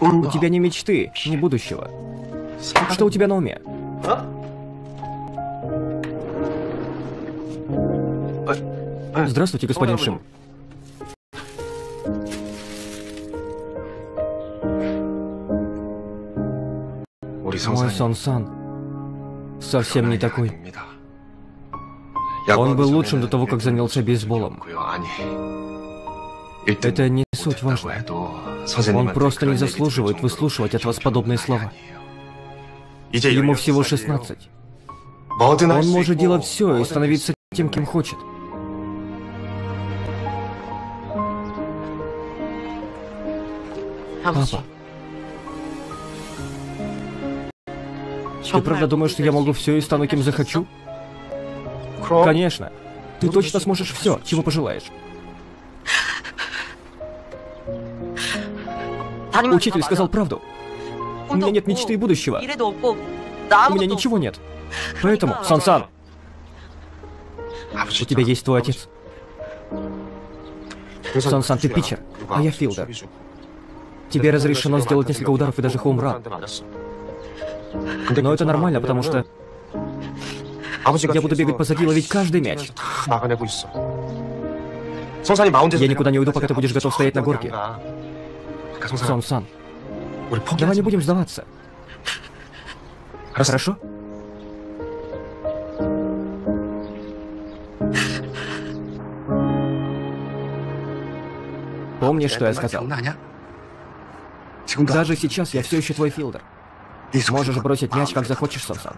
У тебя не мечты, не будущего. А что у тебя на уме? Здравствуйте, господин Шим. Мой Сон-Сан совсем не такой. Он был лучшим до того, как занялся бейсболом. Это не суть важно. Он просто не заслуживает выслушивать от вас подобные слова. Ему всего 16. Он может делать все и становиться тем, кем хочет. Папа, ты правда думаешь, что я могу все и стану кем захочу? Конечно. Ты точно сможешь все, чего пожелаешь. Учитель сказал правду. У меня нет мечты и будущего. У меня ничего нет. Поэтому, Сан-Сан, у тебя есть твой отец. Сан-Сан, ты питчер, а я филдер. Тебе разрешено сделать несколько ударов и даже хоумран. Но это нормально, потому что я буду бегать позади и ловить каждый мяч. Я никуда не уйду, пока ты будешь готов стоять на горке. Сон-Сан, давай не будем сдаваться. Хорошо? Помнишь, что я сказал? Даже сейчас я все еще твой филдер. Можешь бросить мяч, как захочешь, Сон-Сан.